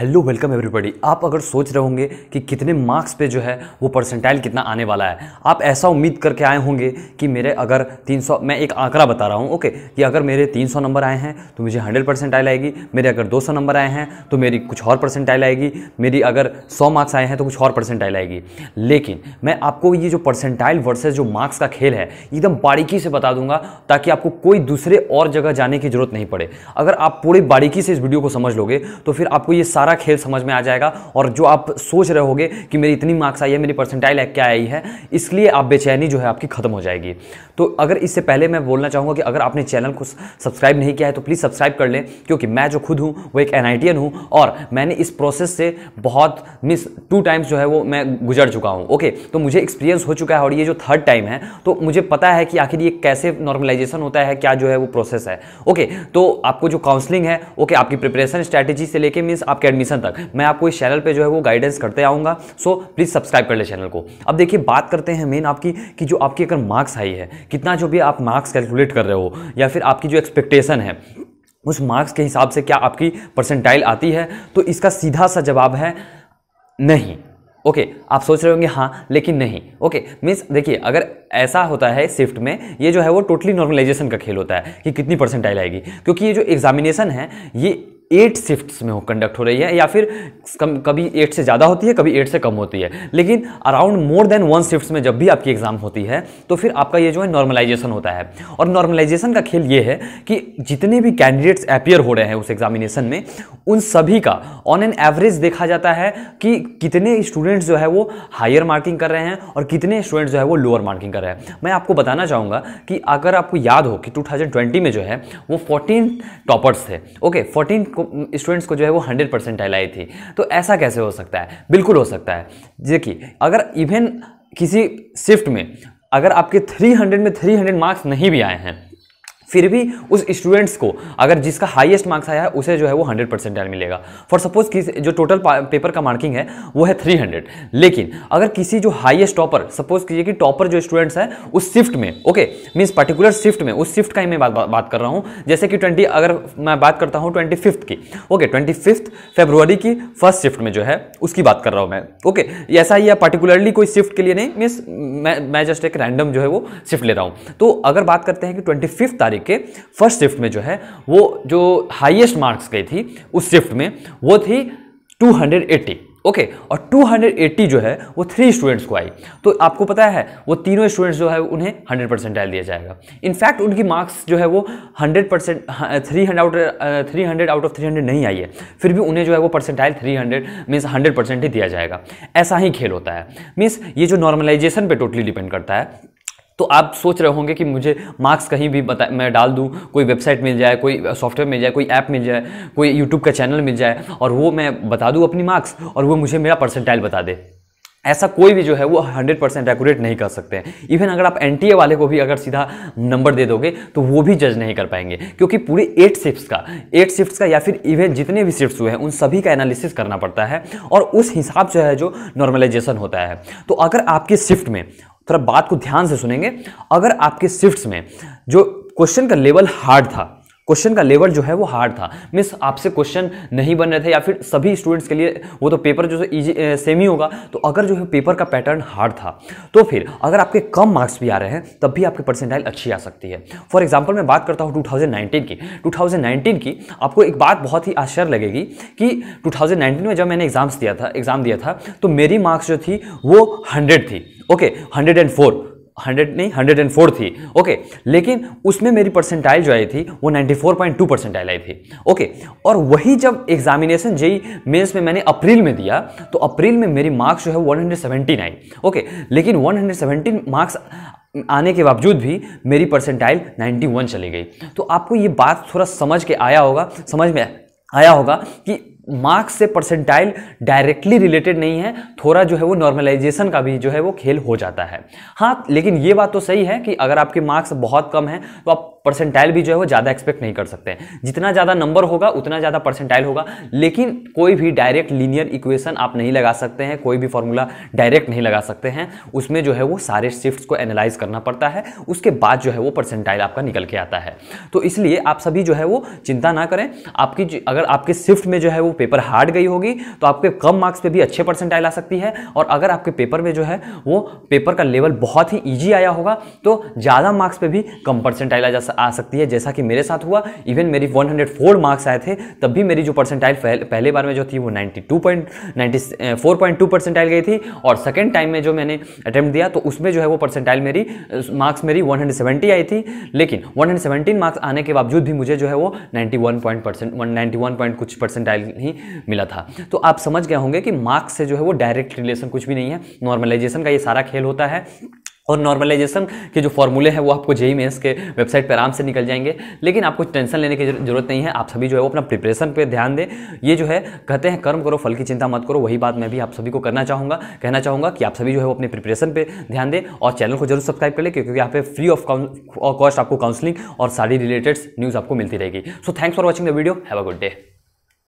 Hello welcome everybody आप अगर सोच रहे होंगे कि कितने मार्क्स पे जो है वो परसेंटाइल कितना आने वाला है, आप ऐसा उम्मीद करके आए होंगे कि मेरे अगर 300 मैं एक आंकड़ा बता रहा हूँ, ओके, कि अगर मेरे 300 नंबर आए हैं तो मुझे 100 परसेंटाइल आएगी, मेरे अगर 200 नंबर आए हैं तो मेरी कुछ और परसेंटाइल आएगी, मेरी अगर 100 मार्क्स आए हैं तो कुछ और परसेंटाइल आएगी। लेकिन मैं आपको ये जो परसेंटाइल वर्सेज जो मार्क्स का खेल है, एकदम बारीकी से बता दूँगा, ताकि आपको कोई दूसरे और जगह जाने की ज़रूरत नहीं पड़े। अगर आप पूरी बारीकी से इस वीडियो को समझ लोगे तो फिर आपको ये सारा खेल समझ में आ जाएगा और जो आप सोच रहे होगे कि मेरी इतनी मार्क्स आई है, मेरी परसेंटाइल क्या आई है, इसलिए आप बेचैनी जो है आपकी खत्म हो जाएगी। तो अगर इससे पहले मैं बोलना चाहूँगा कि अगर आपने चैनल को सब्सक्राइब नहीं किया है तो प्लीज़ सब्सक्राइब कर लें, क्योंकि मैं जो खुद हूँ, वो एक एन हूँ और मैंने इस प्रोसेस से बहुत मिस टू टाइम्स जो है वो मैं गुजर चुका हूँ। ओके तो मुझे एक्सपीरियंस हो चुका है और ये जो थर्ड टाइम है तो मुझे पता है कि आखिर ये कैसे नॉर्मलाइजेशन होता है, क्या जो है वो प्रोसेस है। ओके तो आपको जो काउंसलिंग है ओके आपकी प्रिपरेशन स्ट्रैटेजी से लेके मीन्स आपके एडमिशन तक। मैं आपको इस चैनल पे जो है वो गाइडेंस करते आऊँगा। सो प्लीज़ सब्सक्राइब कर ले चैनल को। अब देखिए बात करते हैं मेन आपकी कि जो आपकी अगर मार्क्स आई है कितना जो भी आप मार्क्स कैलकुलेट कर रहे हो या फिर आपकी जो एक्सपेक्टेशन है उस मार्क्स के हिसाब से क्या आपकी परसेंटाइल आती है? तो इसका सीधा सा जवाब है नहीं। ओके okay, आप सोच रहे होंगे हाँ लेकिन नहीं। ओके मीन्स देखिए अगर ऐसा होता है शिफ्ट में ये जो है वो टोटली नॉर्मलाइजेशन का खेल होता है कि कितनी परसेंटाइल आएगी। क्योंकि ये जो एग्जामिनेशन है ये एट शिफ्ट्स में हो कंडक्ट हो रही है, या फिर कम, कभी एट से ज़्यादा होती है, कभी एट से कम होती है। लेकिन around more than one shifts में जब भी आपकी एग्ज़ाम होती है तो फिर आपका ये जो है नॉर्मलाइजेशन होता है। और नॉर्मलाइजेशन का खेल ये है कि जितने भी कैंडिडेट्स अपियर हो रहे हैं उस एग्जामिनेशन में, उन सभी का ऑन एन एवरेज देखा जाता है कि कितने स्टूडेंट्स जो है वो हायर मार्किंग कर रहे हैं और कितने स्टूडेंट्स जो है वो लोअर मार्किंग कर रहे हैं। मैं आपको बताना चाहूँगा कि अगर आपको याद हो कि टू में जो है, वो फोर्टीन टॉपर्स थे ओके फोर्टीन को स्टूडेंट्स को जो है वो हंड्रेड परसेंट आई थी। तो ऐसा कैसे हो सकता है? बिल्कुल हो सकता है। देखिए अगर इवन किसी शिफ्ट में, अगर आपके 300 में 300 मार्क्स नहीं भी आए हैं फिर भी उस स्टूडेंट्स को अगर जिसका हाईएस्ट मार्क्स आया है उसे जो है वो 100 परसेंटाइल मिलेगा। फॉर सपोज़ कि जो टोटल पेपर का मार्किंग है वो है 300 लेकिन अगर किसी जो हाईएस्ट टॉपर सपोज़ कीजिए कि टॉपर जो स्टूडेंट्स है उस शिफ्ट में ओके मीन्स पर्टिकुलर शिफ्ट में उस शिफ्ट का ही मैं बात, बात कर रहा हूँ। जैसे कि ट्वेंटी अगर मैं बात करता हूँ ट्वेंटी की ओके ट्वेंटी फेब्रुवरी की फ़र्स्ट शिफ्ट में जो है उसकी बात कर रहा हूँ मैं ओके ऐसा ही है पर्टिकुलरली कोई शिफ्ट के लिए नहीं मीन्स मैं मैं जस्ट एक रैंडम जो है वो शिफ्ट ले रहा हूँ। तो अगर बात करते हैं कि ट्वेंटी तारीख के फ़र्स्ट शिफ्ट में जो है, वो जो हाईएस्ट मार्क्स गई थी, उस शिफ्ट में, वो थी 280 ओके और 280 जो है, वो थ्री स्टूडेंट्स को आई। तो आपको पता है, वो तीनों स्टूडेंट्स जो है, उन्हें 100 परसेंटाइल दिया जाएगा। इनफैक्ट उनकी मार्क्स जो है, वो 100 percent three hundred out three hundred out of three hundred नहीं आई है। फिर भी उन्हें जो है, वो percentile 300 hundred means hundred percent ही दिया जाएगा। ऐसा ही खेल होता है। मीन्स ये जो नॉर्मलाइजेशन पर टोटली डिपेंड करता है तो आप सोच रहे होंगे कि मुझे मार्क्स कहीं भी बता, मैं डाल दूँ, कोई वेबसाइट मिल जाए, कोई सॉफ्टवेयर मिल जाए, कोई ऐप मिल जाए, कोई यूट्यूब का चैनल मिल जाए, और वो मैं बता दूँ अपनी मार्क्स और वो मुझे मेरा परसेंटाइल बता दे। ऐसा कोई भी जो है वो 100 परसेंट एक्यूरेट नहीं कर सकते हैं। इवन अगर आप एन वाले को भी अगर सीधा नंबर दे दोगे तो वो भी जज नहीं कर पाएँगे। क्योंकि पूरे एट शिफ्ट का एट शिफ्ट का या फिर इवन जितने भी शिफ्ट हुए हैं, उन सभी का एनालिसिस करना पड़ता है। और उस हिसाब जो है जो नॉर्मलाइजेशन होता है। तो अगर आपके शिफ्ट में थोड़ा बात को ध्यान से सुनेंगे। अगर आपके शिफ्ट्स में जो क्वेश्चन का लेवल हार्ड था क्वेश्चन का लेवल जो है वो हार्ड था। मीन्स आपसे क्वेश्चन नहीं बन रहे थे या फिर सभी स्टूडेंट्स के लिए वो तो पेपर जो है इजी सेम ही होगा। तो अगर जो है पेपर का पैटर्न हार्ड था तो फिर अगर आपके कम मार्क्स भी आ रहे हैं, तब भी आपकी परसेंटाइल अच्छी आ सकती है। फॉर एग्ज़ाम्पल मैं बात करता हूँ टू की। टू की आपको एक बात बहुत ही आश्चर्य लगेगी कि टू में जब मैंने एग्ज़ाम्स दिया था एग्ज़ाम दिया था तो मेरी मार्क्स जो थी वो हंड्रेड थी। Okay hundred and four hundred नहीं, हंड्रेड एंड फोर थी। ओके, लेकिन उसमें मेरी परसेंटाइल जो आई थी, वो ninety four point two percentile आई थी। ओके, और वही जब एग्जामिनेशन जेई मेंस में मैंने अप्रैल में दिया तो अप्रैल में मेरी मार्क्स जो है वन हंड्रेड सेवेंटीन आई। ओके, लेकिन वन हंड्रेड सेवेंटीन मार्क्स आने के बावजूद भी मेरी परसेंटाइल 91 चली गई। तो आपको ये बात थोड़ा समझ के आया होगा, समझ में आया होगा कि मार्क्स से परसेंटाइल डायरेक्टली रिलेटेड नहीं है, थोड़ा जो है वो नॉर्मलाइजेशन का भी जो है वो खेल हो जाता है। हाँ लेकिन ये बात तो सही है कि अगर आपके मार्क्स बहुत कम है तो आप परसेंटाइल भी जो है वो ज़्यादा एक्सपेक्ट नहीं कर सकते हैं। जितना ज़्यादा नंबर होगा उतना ज़्यादा परसेंटाइल होगा। लेकिन कोई भी डायरेक्ट लीनियर इक्वेशन आप नहीं लगा सकते हैं कोई भी फॉर्मूला डायरेक्ट नहीं लगा सकते हैं। उसमें जो है वो सारे शिफ्ट को एनालाइज करना पड़ता है। उसके बाद जो है वो परसेंटाइल आपका निकल के आता है। तो इसलिए आप सभी जो है वो चिंता ना करें। आपकी अगर आपके शिफ्ट में जो है वो पेपर हार्ड गई होगी तो आपके कम मार्क्स पे भी अच्छे परसेंटाइल आ सकती है। और अगर आपके पेपर में जो है वो पेपर का लेवल बहुत ही ईजी आया होगा तो ज़्यादा मार्क्स पे भी कम परसेंटाइल आ, आ सकती है। जैसा कि मेरे साथ हुआ इवन मेरी 104 मार्क्स आए थे, तब भी मेरी जो परसेंटाइल पहले बार में जो थी, वो 92.94.2 परसेंटाइल गई थी। और सेकेंड टाइम में जो मैंने अटेम्प्ट दिया तो उसमें जो है वो परसेंटाइल मेरी मार्क्स मेरी 170 आई थी। लेकिन 117 मार्क्स आने के बावजूद भी मुझे जो है वो 91 पॉइंट वन पॉइंट कुछ परसेंटाइल ही मिला था। तो आप समझ गए होंगे कि मार्क्स से जो है वो डायरेक्ट रिलेशन कुछ भी नहीं है। नॉर्मलाइजेशन का ये सारा खेल होता है। और नॉर्मलाइजेशन के जो फॉर्मूले हैं, वो आपको जेई मेंस के वेबसाइट पर आराम से निकल जाएँगे। लेकिन आपको टेंशन लेने की ज़रूरत नहीं है। आप सभी जो है वो अपना प्रिपरेशन पे ध्यान दें। ये जो है, कहते हैं कर्म करो, फल की चिंता मत करो। वही बात मैं भी आप सभी को करना चाहूँगा, कहना चाहूँगा कि आप सभी जो है वो अपने प्रिपरेशन पर ध्यान दें और चैनल को ज़रूर सब्सक्राइब कर ले, क्योंकि यहाँ पे फ्री ऑफ़ कॉस्ट आपको काउंसलिंग और सारी रिलेटेड न्यूज़ आपको मिलती रहेगी। So thanks for watching the video have a good day